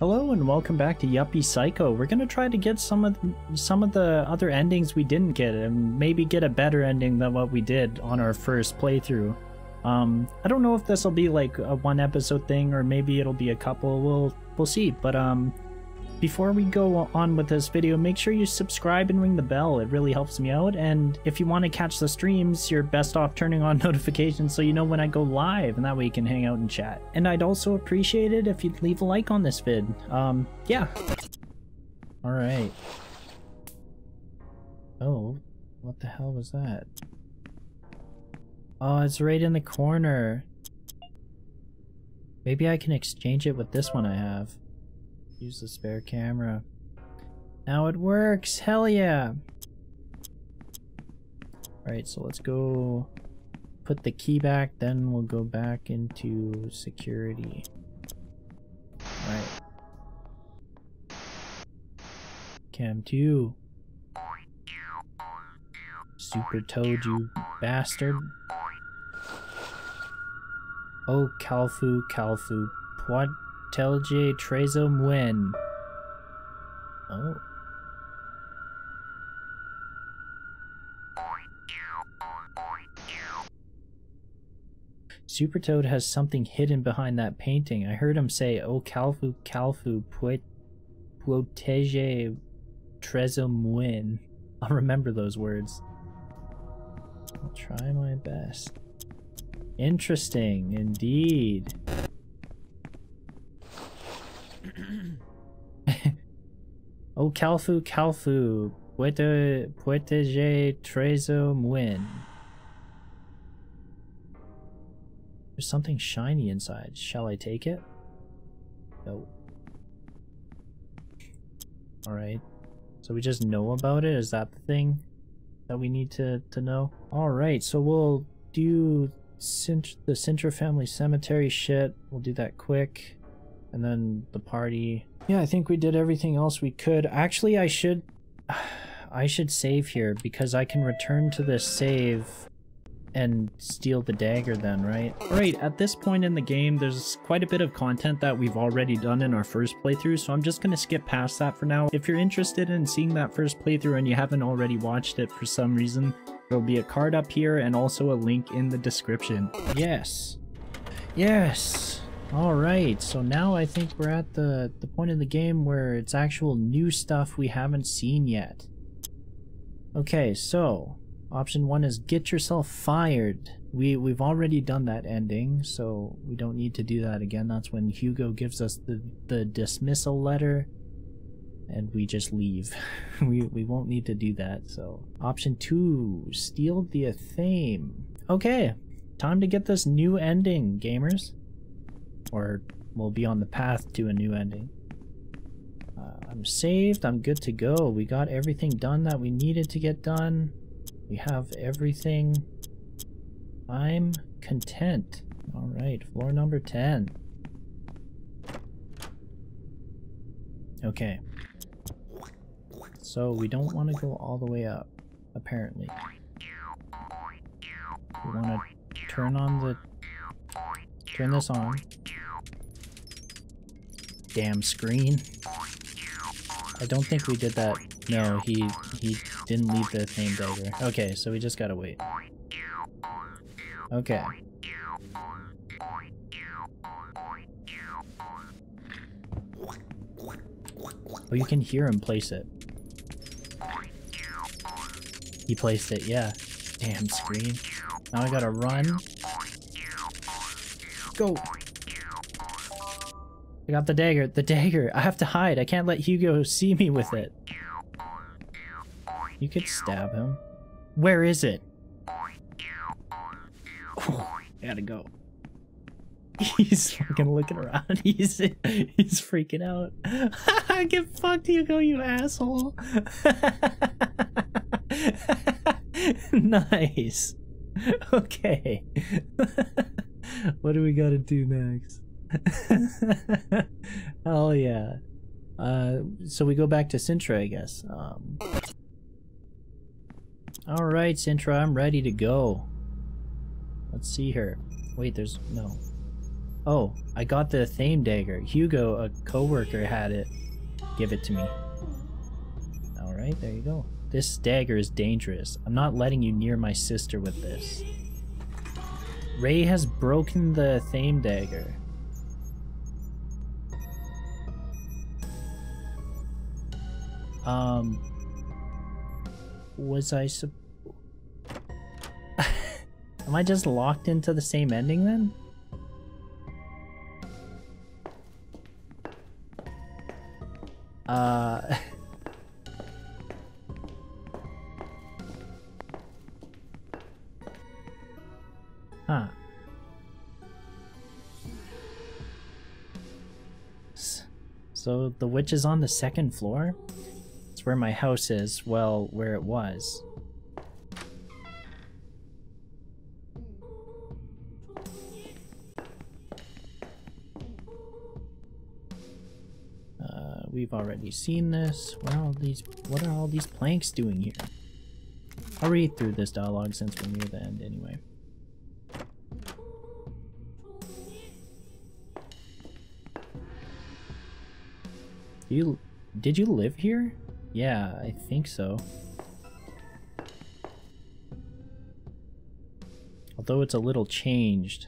Hello and welcome back to Yuppie Psycho. We're gonna try to get some of some of the other endings we didn't get, and maybe get a better ending than what we did on our first playthrough. Um, I don't know if this will be like a one episode thing or maybe it'll be a couple. We'll we'll see. But um, before we go on with this video, make sure you subscribe and ring the bell. It really helps me out. And if you want to catch the streams, you're best off turning on notifications so you know when I go live, and that way you can hang out and chat. And I'd also appreciate it if you'd leave a like on this vid. Um, yeah. All right. Oh, what the hell was that? Oh, it's right in the corner. Maybe I can exchange it with this one I have. Use the spare camera. Now it works! Hell yeah! Alright, so let's go put the key back, then we'll go back into security. Alright. Cam 2. Super Toad, you bastard. Oh, Kalfu, Kalfu. What Telje Trezo Muen. Oh. Super Toad has something hidden behind that painting. I heard him say, Oh Kalfu Kalfu Puet Puotege Trezo I'll remember those words. I'll try my best. Interesting, indeed. Oh, Kalfu, Kalfu, puete, puetege trezo muen. There's something shiny inside. Shall I take it? No. Alright. So we just know about it? Is that the thing that we need to, to know? Alright, so we'll do Cint the Sintra family cemetery shit. We'll do that quick and then the party. Yeah, I think we did everything else we could. Actually, I should... I should save here because I can return to this save and steal the dagger then, right? Alright, at this point in the game, there's quite a bit of content that we've already done in our first playthrough, so I'm just gonna skip past that for now. If you're interested in seeing that first playthrough and you haven't already watched it for some reason, there'll be a card up here and also a link in the description. Yes. Yes! Alright, so now I think we're at the, the point in the game where it's actual new stuff we haven't seen yet. Okay, so option one is get yourself fired. We, we've already done that ending, so we don't need to do that again. That's when Hugo gives us the, the dismissal letter and we just leave. we, we won't need to do that, so. Option two, steal the Athame. Okay, time to get this new ending, gamers or we'll be on the path to a new ending. Uh, I'm saved, I'm good to go. We got everything done that we needed to get done. We have everything. I'm content. Alright, floor number 10. Okay. So we don't want to go all the way up, apparently. We want to turn on the... Turn this on damn screen. I don't think we did that. No, he he didn't leave the name dagger. Okay, so we just gotta wait. Okay. Oh, you can hear him place it. He placed it, yeah. Damn screen. Now I gotta run. Go! I got the dagger. The dagger. I have to hide. I can't let Hugo see me with it. You could stab him. Where is it? Oh, I gotta go. He's fucking looking around. He's he's freaking out. Get fucked, Hugo, you asshole. nice. Okay. what do we gotta do next? Hell yeah. Uh, so we go back to Sintra, I guess. Um, Alright, Sintra, I'm ready to go. Let's see her. Wait, there's... no. Oh, I got the Athame dagger. Hugo, a coworker, had it. Give it to me. Alright, there you go. This dagger is dangerous. I'm not letting you near my sister with this. Ray has broken the Athame dagger. Um, was I sup- Am I just locked into the same ending then? Uh... huh. So the witch is on the second floor? It's where my house is, well, where it was. Uh, we've already seen this. What are all these what are all these planks doing here? I'll read through this dialogue since we're near the end anyway. You did you live here? Yeah, I think so. Although it's a little changed.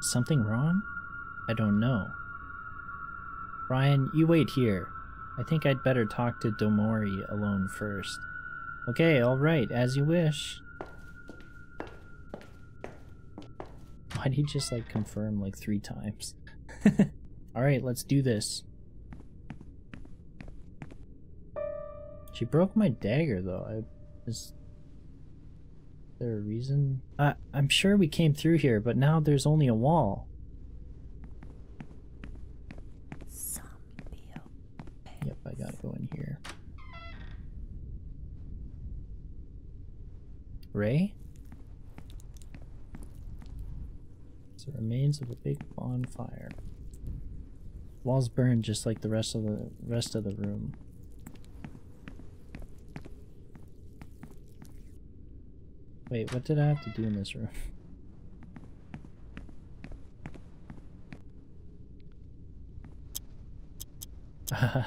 Something wrong? I don't know. Ryan, you wait here. I think I'd better talk to Domori alone first. Okay, alright, as you wish. Why did he just like confirm like three times? Alright, let's do this. She broke my dagger though. I, is there a reason? I I'm sure we came through here, but now there's only a wall. Yep, I gotta go in here. Ray? It's the remains of a big bonfire. Walls burned just like the rest of the rest of the room. Wait, what did I have to do in this room?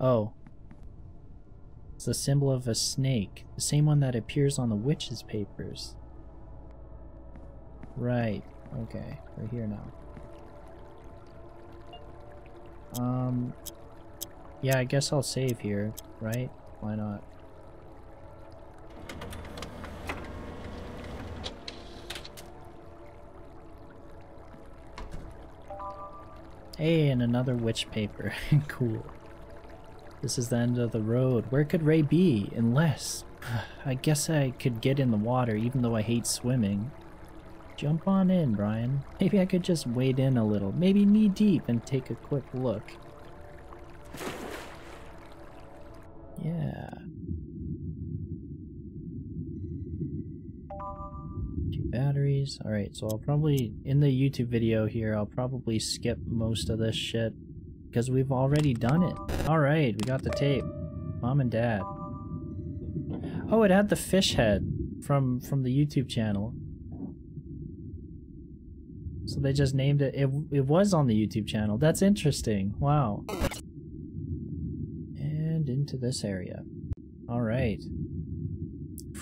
oh. It's the symbol of a snake. The same one that appears on the witch's papers. Right. Okay. We're here now. Um... Yeah, I guess I'll save here, right? Why not? Hey, and another witch paper. cool. This is the end of the road. Where could Ray be? Unless... I guess I could get in the water even though I hate swimming. Jump on in, Brian. Maybe I could just wade in a little, maybe knee deep, and take a quick look. Yeah. Two batteries. Alright, so I'll probably, in the YouTube video here, I'll probably skip most of this shit because we've already done it. Alright, we got the tape. Mom and Dad. Oh, it had the fish head from, from the YouTube channel. So they just named it. It, it was on the YouTube channel. That's interesting. Wow. And into this area. Alright.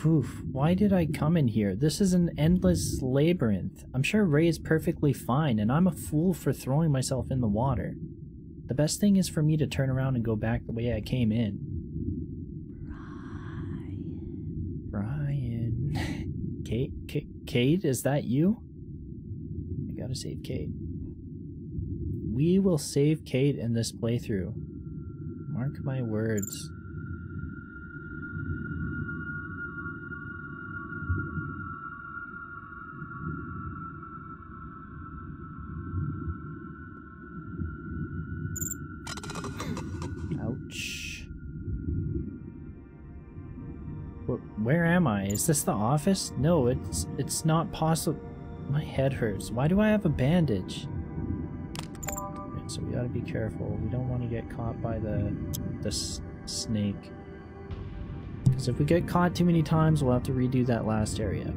Oof, why did I come in here? This is an endless labyrinth. I'm sure Ray is perfectly fine, and I'm a fool for throwing myself in the water. The best thing is for me to turn around and go back the way I came in. Brian. Brian. Kate? K Kate, is that you? Gotta save Kate. We will save Kate in this playthrough. Mark my words. Ouch. Where am I? Is this the office? No, it's it's not possible. My head hurts. Why do I have a bandage? so we gotta be careful. We don't want to get caught by the the snake. Because if we get caught too many times, we'll have to redo that last area.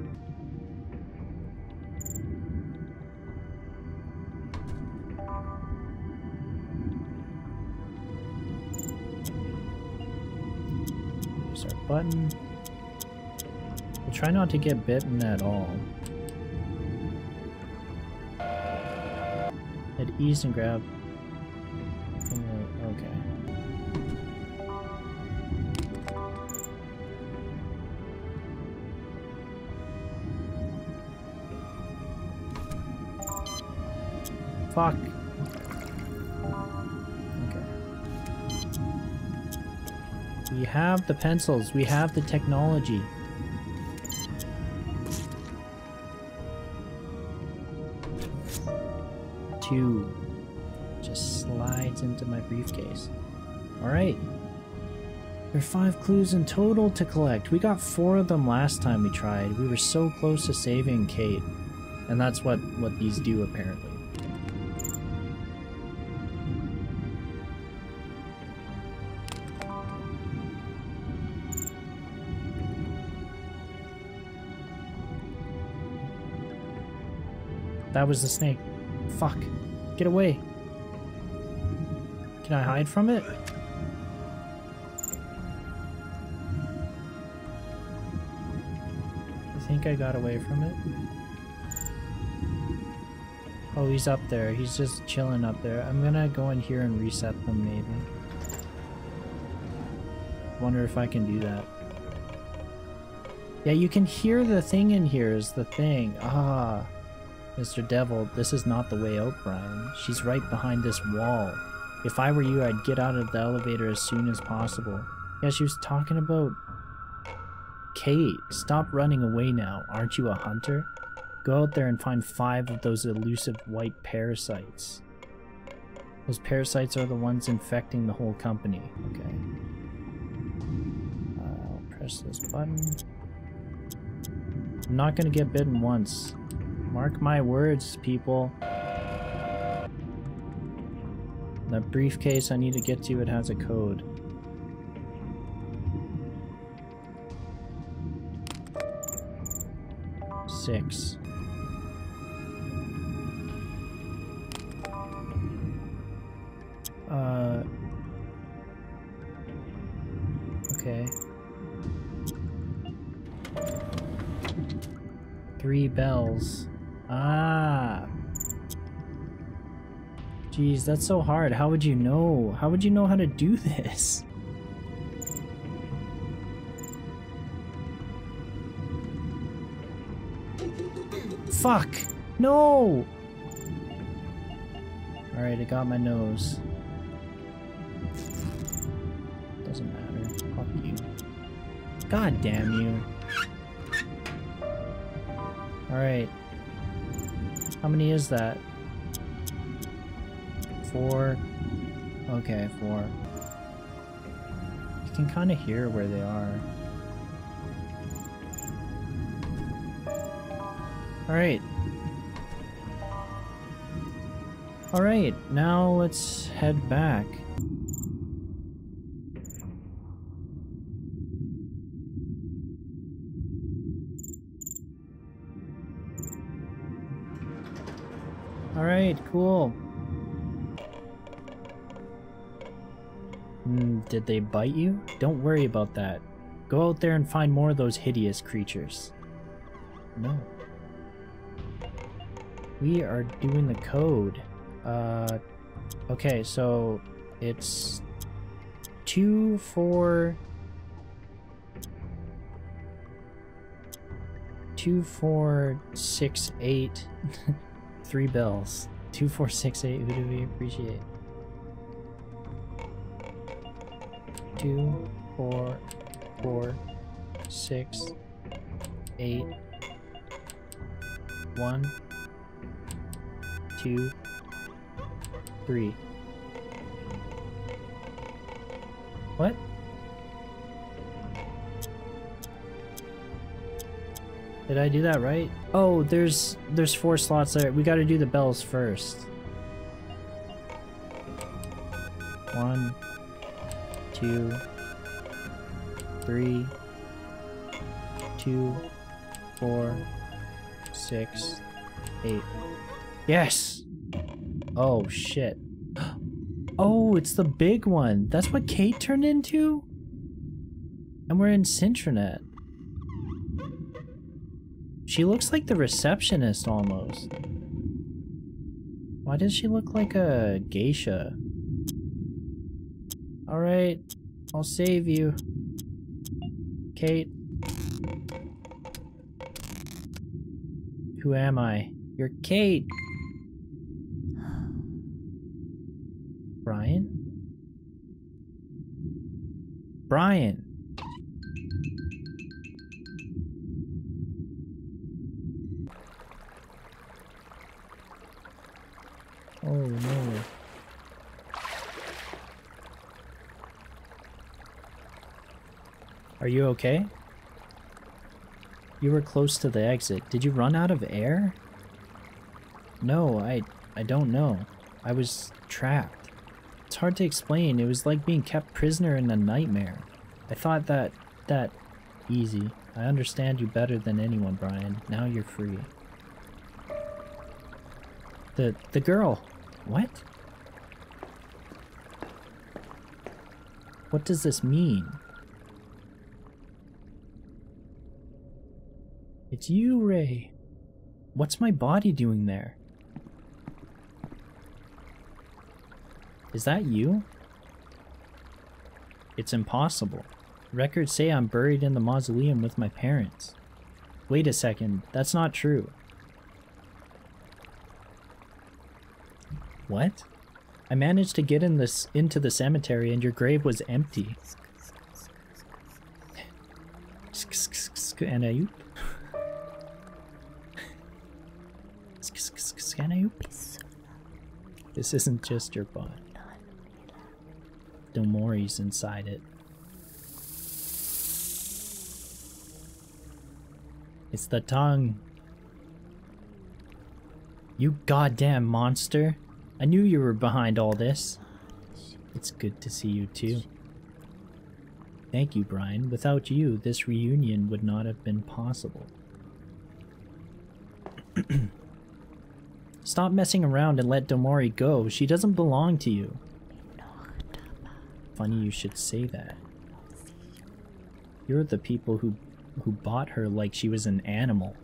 Button. We'll try not to get bitten at all. Hit ease and grab. Okay. Fuck. Okay. We have the pencils. We have the technology. Two. Just slides into my briefcase. Alright. There are five clues in total to collect. We got four of them last time we tried. We were so close to saving Kate. And that's what, what these do, apparently. That was the snake. Fuck. Get away. Can I hide from it? I think I got away from it. Oh, he's up there. He's just chilling up there. I'm gonna go in here and reset them, maybe. Wonder if I can do that. Yeah, you can hear the thing in here is the thing. Ah. Mr. Devil, this is not the way out, Brian. She's right behind this wall. If I were you, I'd get out of the elevator as soon as possible. Yeah, she was talking about... Kate, stop running away now. Aren't you a hunter? Go out there and find five of those elusive white parasites. Those parasites are the ones infecting the whole company. Okay. I'll press this button. I'm not gonna get bitten once. Mark my words, people. That briefcase I need to get to, it has a code. Six. Uh. Okay. Three bells. Ah. Jeez, that's so hard. How would you know? How would you know how to do this? Fuck! No! Alright, I got my nose. Doesn't matter. Fuck you. God damn you. Alright. How many is that? Four. Okay, four. You can kind of hear where they are. Alright. Alright, now let's head back. Alright, cool. Hmm, did they bite you? Don't worry about that. Go out there and find more of those hideous creatures. No. We are doing the code. Uh, okay, so it's two, four, two, four, six, eight. Three bells. Two, four, six, eight. Who do we appreciate? Two, four, four, six, eight. One, two, three. What? Did I do that right? Oh, there's there's four slots there. We got to do the bells first. One, two, three, two, four, six, eight. Yes! Oh, shit. Oh, it's the big one. That's what Kate turned into? And we're in Cintranet. She looks like the receptionist almost. Why does she look like a geisha? Alright, I'll save you. Kate. Who am I? You're Kate! Brian? Brian! Okay? You were close to the exit. Did you run out of air? No, I I don't know. I was trapped. It's hard to explain. It was like being kept prisoner in a nightmare. I thought that that easy. I understand you better than anyone, Brian. Now you're free. The the girl. What? What does this mean? It's you, Ray. What's my body doing there? Is that you? It's impossible. Records say I'm buried in the mausoleum with my parents. Wait a second, that's not true. What? I managed to get in this into the cemetery and your grave was empty. This isn't just your body. Domori's inside it. It's the tongue. You goddamn monster. I knew you were behind all this. It's good to see you too. Thank you, Brian. Without you, this reunion would not have been possible. Stop messing around and let Domari go. She doesn't belong to you. Funny you should say that. You're the people who who bought her like she was an animal.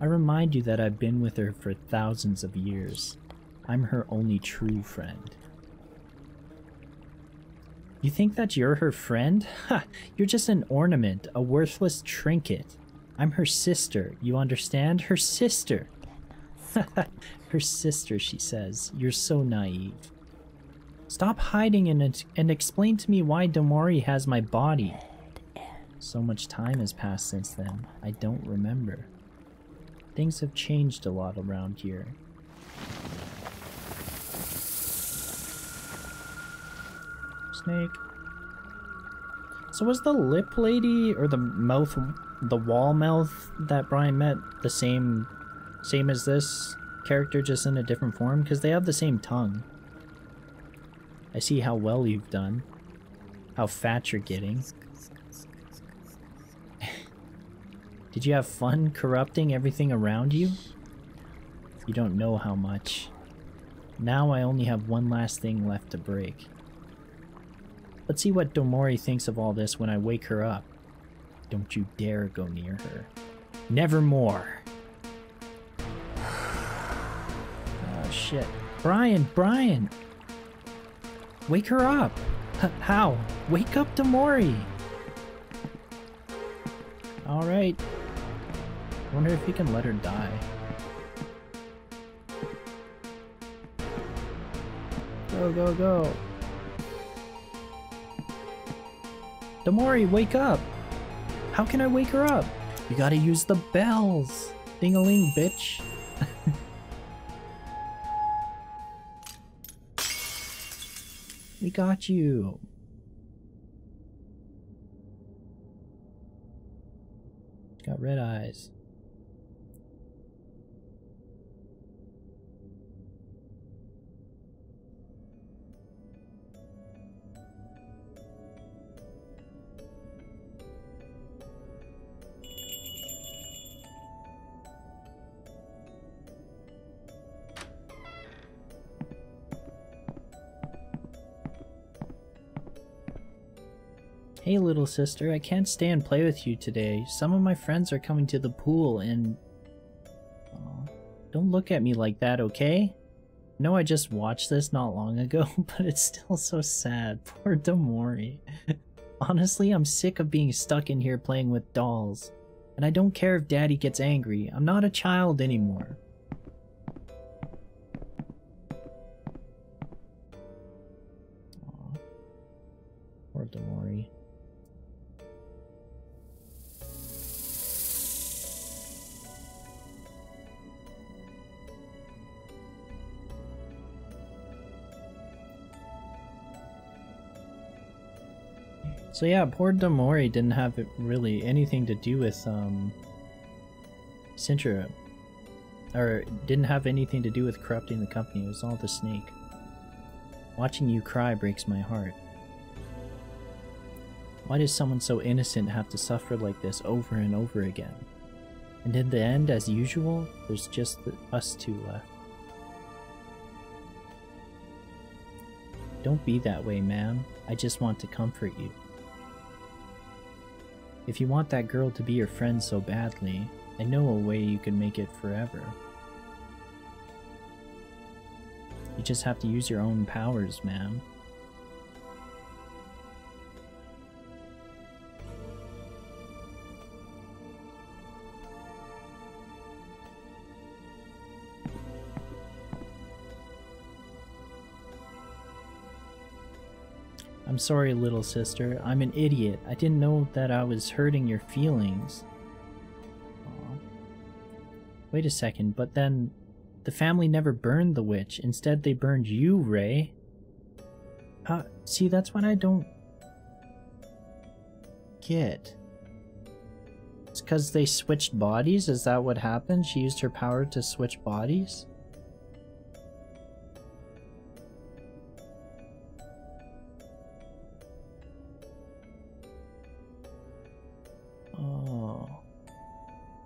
I remind you that I've been with her for thousands of years. I'm her only true friend. You think that you're her friend? Ha! You're just an ornament, a worthless trinket. I'm her sister, you understand? Her sister! her sister, she says. You're so naive. Stop hiding in it and explain to me why Domori has my body. So much time has passed since then, I don't remember. Things have changed a lot around here. Snake. So was the lip lady or the mouth, the wall mouth that Brian met the same, same as this character just in a different form? Because they have the same tongue. I see how well you've done. How fat you're getting. Did you have fun corrupting everything around you? You don't know how much. Now I only have one last thing left to break. Let's see what Domori thinks of all this when I wake her up. Don't you dare go near her. Nevermore! Shit. Brian, Brian! Wake her up! H how? Wake up Domori! Alright. Wonder if he can let her die. Go, go, go. Domori, wake up! How can I wake her up? You gotta use the bells! Ding-a-ling, bitch! Got you! Got red eyes. Hey little sister, I can't stay and play with you today. Some of my friends are coming to the pool and... Aw. Don't look at me like that, okay? Know I just watched this not long ago, but it's still so sad. Poor Damori. Honestly, I'm sick of being stuck in here playing with dolls. And I don't care if daddy gets angry. I'm not a child anymore. So yeah, poor Domori didn't have really anything to do with um Sintra. Or didn't have anything to do with corrupting the company, it was all the snake. Watching you cry breaks my heart. Why does someone so innocent have to suffer like this over and over again? And in the end, as usual, there's just the, us two left. Don't be that way, ma'am. I just want to comfort you. If you want that girl to be your friend so badly, I know a way you can make it forever. You just have to use your own powers, ma'am. I'm sorry, little sister. I'm an idiot. I didn't know that I was hurting your feelings. Aw. Wait a second, but then the family never burned the witch. Instead, they burned you, Ray. How? See, that's what I don't get. It's because they switched bodies? Is that what happened? She used her power to switch bodies?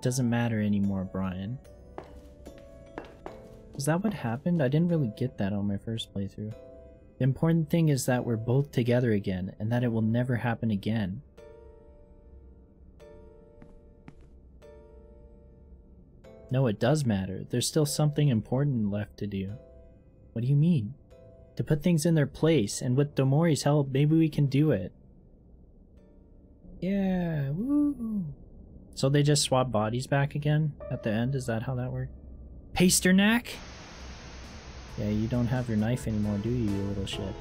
Doesn't matter anymore, Brian. Is that what happened? I didn't really get that on my first playthrough. The important thing is that we're both together again, and that it will never happen again. No, it does matter. There's still something important left to do. What do you mean? To put things in their place, and with Domori's help, maybe we can do it. Yeah, woo! So they just swap bodies back again at the end? Is that how that worked? Pasternack? Yeah, you don't have your knife anymore, do you, you little shit?